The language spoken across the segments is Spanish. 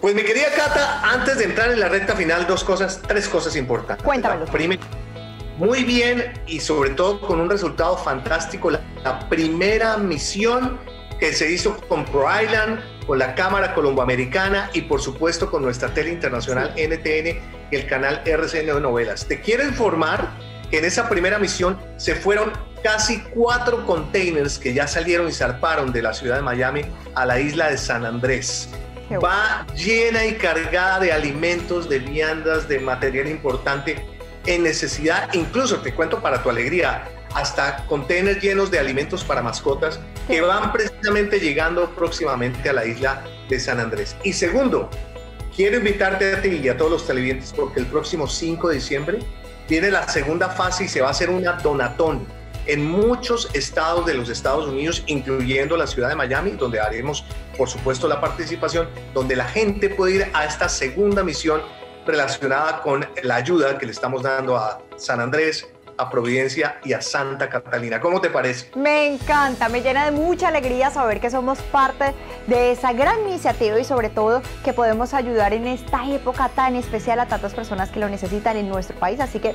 Pues mi querida Cata, antes de entrar en la recta final, dos cosas, tres cosas importantes. Cuéntamelo. Primero, muy bien y sobre todo con un resultado fantástico, la, la primera misión que se hizo con Pro Island, con la Cámara Colomboamericana y por supuesto con nuestra tele internacional NTN y el canal RCN de Novelas. Te quiero informar que en esa primera misión se fueron casi cuatro containers que ya salieron y zarparon de la ciudad de Miami a la isla de San Andrés. Qué Va llena y cargada de alimentos, de viandas, de material importante en necesidad, incluso te cuento para tu alegría, hasta containers llenos de alimentos para mascotas que van precisamente llegando próximamente a la isla de San Andrés. Y segundo, quiero invitarte a ti y a todos los televidentes porque el próximo 5 de diciembre viene la segunda fase y se va a hacer una donatón en muchos estados de los Estados Unidos, incluyendo la ciudad de Miami, donde haremos, por supuesto, la participación, donde la gente puede ir a esta segunda misión relacionada con la ayuda que le estamos dando a San Andrés, a Providencia y a Santa Catalina. ¿Cómo te parece? Me encanta, me llena de mucha alegría saber que somos parte de esa gran iniciativa y sobre todo que podemos ayudar en esta época tan especial a tantas personas que lo necesitan en nuestro país. Así que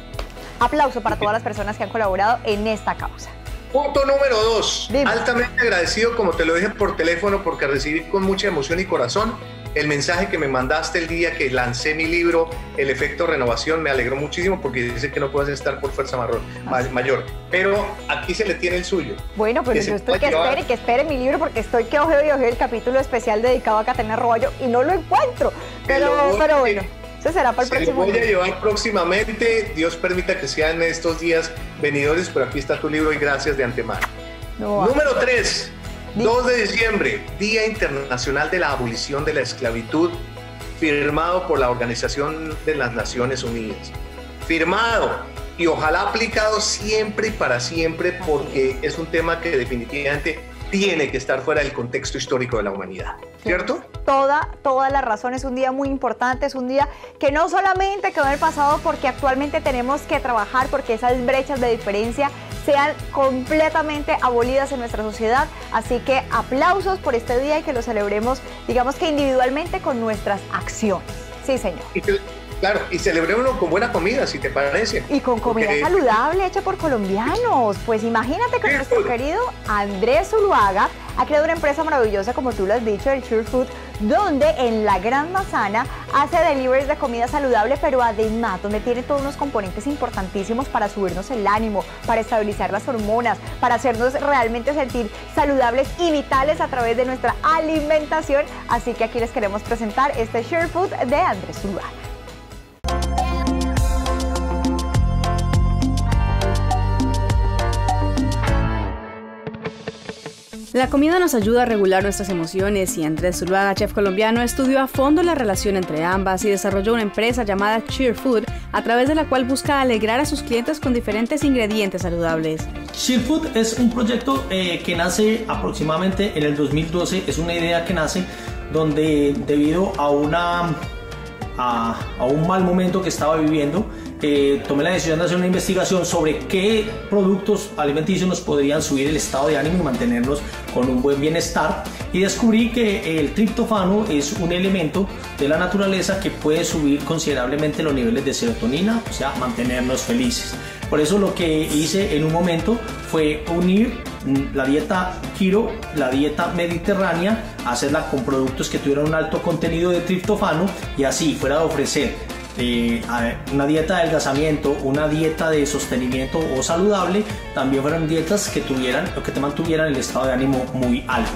aplauso para todas las personas que han colaborado en esta causa. Punto número dos. Dime. Altamente agradecido, como te lo dije por teléfono, porque recibí con mucha emoción y corazón el mensaje que me mandaste el día que lancé mi libro, El efecto renovación. Me alegró muchísimo porque dice que no puedes estar por fuerza marrón- ma- mayor. Pero aquí se le tiene el suyo. Bueno, pero Que se yo estoy que llevar. espere, que espere mi libro porque estoy que ojeo y ojeo el capítulo especial dedicado a Catalina Roballo y no lo encuentro. Pero, pero bueno, eso será para el Se próximo voy a llevar próximamente. Dios permita que sean estos días venidores, pero aquí está tu libro y gracias de antemano. No, Número 3. Di- 2 de diciembre, Día Internacional de la Abolición de la Esclavitud, firmado por la Organización de las Naciones Unidas. Firmado y ojalá aplicado siempre y para siempre porque es un tema que definitivamente tiene que estar fuera del contexto histórico de la humanidad. ¿Cierto? Toda, toda la razón. Es un día muy importante, es un día que no solamente quedó en el pasado porque actualmente tenemos que trabajar porque esas brechas de diferencia sean completamente abolidas en nuestra sociedad. Así que aplausos por este día y que lo celebremos, digamos que individualmente con nuestras acciones. Sí, señor. Claro, y celebrémoslo con buena comida, si te parece. Y con comida Porque- saludable hecha por colombianos. Pues imagínate que nuestro querido Andrés Zuluaga ha creado una empresa maravillosa, como tú lo has dicho, el Sure Food, donde en la Gran Manzana hace deliveries de comida saludable, pero además donde tiene todos unos componentes importantísimos para subirnos el ánimo, para estabilizar las hormonas, para hacernos realmente sentir saludables y vitales a través de nuestra alimentación. Así que aquí les queremos presentar este Sure Food de Andrés Zuluaga. La comida nos ayuda a regular nuestras emociones y Andrés Zuluaga, chef colombiano, estudió a fondo la relación entre ambas y desarrolló una empresa llamada Cheer Food, a través de la cual busca alegrar a sus clientes con diferentes ingredientes saludables. Shield Food es un proyecto eh, que nace aproximadamente en el 2012, es una idea que nace donde debido a, una, a, un mal momento que estaba viviendo, eh, tomé la decisión de hacer una investigación sobre qué productos alimenticios nos podrían subir el estado de ánimo y mantenernos con un buen bienestar y descubrí que el triptofano es un elemento de la naturaleza que puede subir considerablemente los niveles de serotonina, o sea, mantenernos felices. Por eso lo que hice en un momento fue unir mm, la dieta keto, la dieta mediterránea, hacerla con productos que tuvieran un alto contenido de triptofano y así fuera de ofrecer eh, una dieta de adelgazamiento, una dieta de sostenimiento o saludable, también fueran dietas que tuvieran o que te mantuvieran el estado de ánimo muy alto.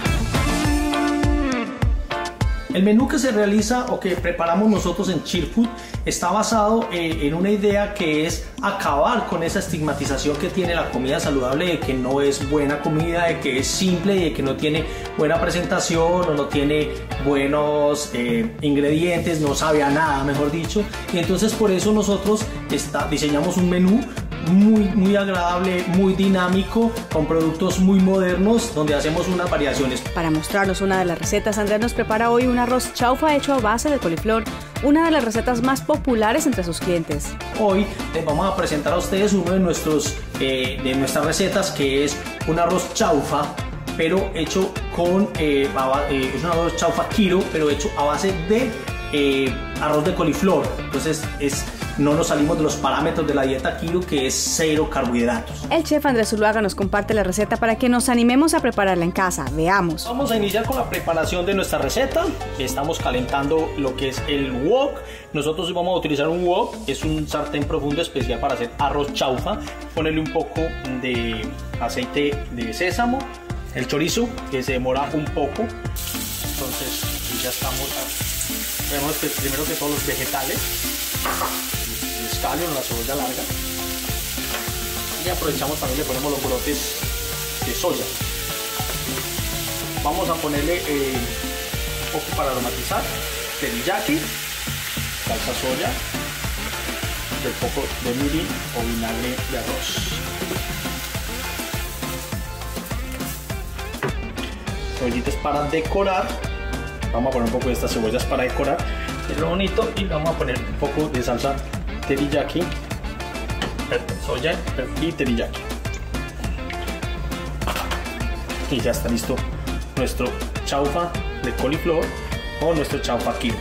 El menú que se realiza o que preparamos nosotros en Chill Food está basado en una idea que es acabar con esa estigmatización que tiene la comida saludable de que no es buena comida, de que es simple y de que no tiene buena presentación o no tiene buenos eh, ingredientes, no sabe a nada, mejor dicho. Y entonces por eso nosotros diseñamos un menú muy, muy agradable, muy dinámico, con productos muy modernos, donde hacemos unas variaciones. Para mostrarnos una de las recetas, Andrés nos prepara hoy un arroz chaufa hecho a base de coliflor, una de las recetas más populares entre sus clientes. Hoy les vamos a presentar a ustedes uno de, nuestros, eh, de nuestras recetas que es un arroz chaufa, pero hecho con, eh, eh, es un arroz chaufa kiro, pero hecho a base de eh, arroz de coliflor. Entonces es no nos salimos de los parámetros de la dieta keto que es cero carbohidratos. El chef Andrés Zuluaga nos comparte la receta para que nos animemos a prepararla en casa. Veamos. Vamos a iniciar con la preparación de nuestra receta. Estamos calentando lo que es el wok. Nosotros vamos a utilizar un wok, es un sartén profundo especial para hacer arroz chaufa. Ponerle un poco de aceite de sésamo, el chorizo que se demora un poco. Entonces ya estamos. Vemos que primero que todos los vegetales la cebolla larga. Y aprovechamos también, le ponemos los brotes de soya. Vamos a ponerle eh, un poco para aromatizar, teriyaki, salsa soya, un poco de mirin o vinagre de arroz. Cebollitas para decorar. Vamos a poner un poco de estas cebollas para decorar. Es lo bonito y vamos a poner un poco de salsa teriyaki, soya y teriyaki. Y ya está listo nuestro chaufa de coliflor o nuestro chaufa kiwi.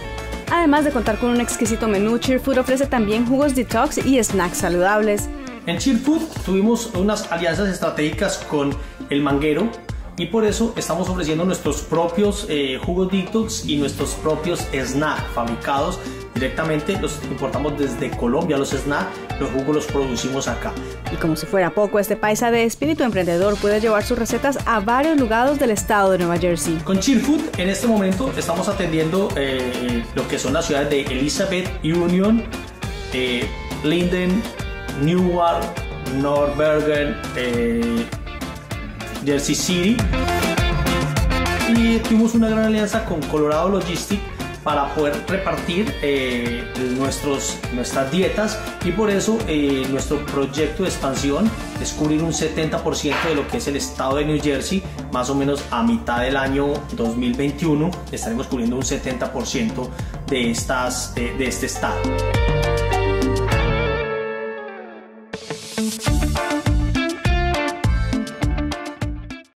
Además de contar con un exquisito menú, Cheerfood ofrece también jugos detox y snacks saludables. En Cheerfood tuvimos unas alianzas estratégicas con el manguero y por eso estamos ofreciendo nuestros propios eh, jugos detox y nuestros propios snacks fabricados directamente los importamos desde Colombia, los snacks, los jugos los producimos acá. Y como si fuera poco, este paisa de espíritu emprendedor puede llevar sus recetas a varios lugares del estado de Nueva Jersey. Con Chill Food, en este momento estamos atendiendo eh, lo que son las ciudades de Elizabeth, Union, eh, Linden, Newark, North Bergen, eh, Jersey City. Y tuvimos una gran alianza con Colorado Logistics para poder repartir eh, nuestros, nuestras dietas y por eso eh, nuestro proyecto de expansión es cubrir un 70% de lo que es el estado de New Jersey, más o menos a mitad del año 2021 estaremos cubriendo un 70% de, estas, de este estado.